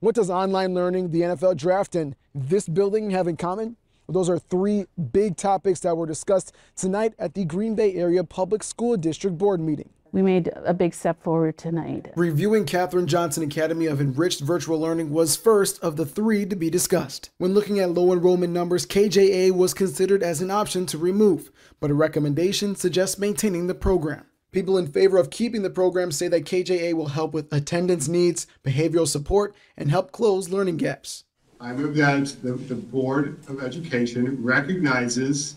What does online learning, the NFL draft, and this building have in common? Well, those are three big topics that were discussed tonight at the Green Bay Area Public School District Board meeting. We made a big step forward tonight. Reviewing Katherine Johnson Academy of Enriched Virtual Learning was first of the three to be discussed. When looking at low enrollment numbers, KJA was considered as an option to remove, but a recommendation suggests maintaining the program. People in favor of keeping the program say that KJA will help with attendance needs, behavioral support, and help close learning gaps. I move that the, the Board of Education recognizes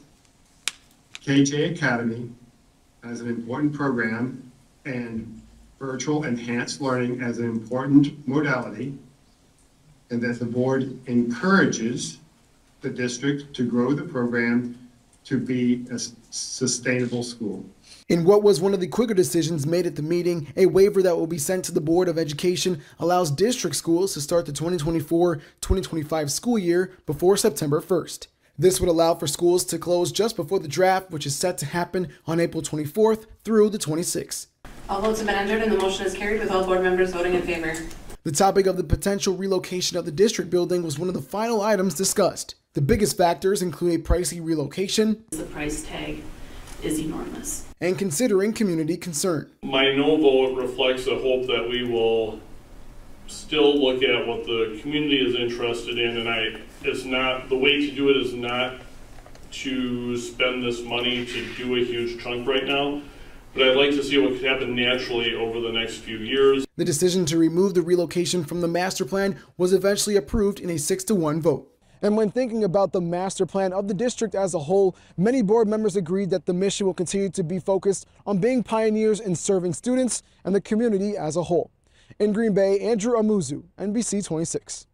KJ Academy as an important program and virtual enhanced learning as an important modality, and that the board encourages the district to grow the program to be a sustainable school. In what was one of the quicker decisions made at the meeting, a waiver that will be sent to the Board of Education allows district schools to start the 2024-2025 school year before September 1st. This would allow for schools to close just before the draft, which is set to happen on April 24th through the 26th. All votes have been entered and the motion is carried with all board members voting in favor. The topic of the potential relocation of the district building was one of the final items discussed. The biggest factors include a pricey relocation, The price tag is enormous. and considering community concern. My no vote reflects a hope that we will still look at what the community is interested in, and I, it's not, the way to do it is not to spend this money to do a huge chunk right now, but I'd like to see what could happen naturally over the next few years. The decision to remove the relocation from the master plan was eventually approved in a 6 to 1 vote. And when thinking about the master plan of the district as a whole, many board members agreed that the mission will continue to be focused on being pioneers in serving students and the community as a whole. In Green Bay, Andrew Amuzu, NBC 26.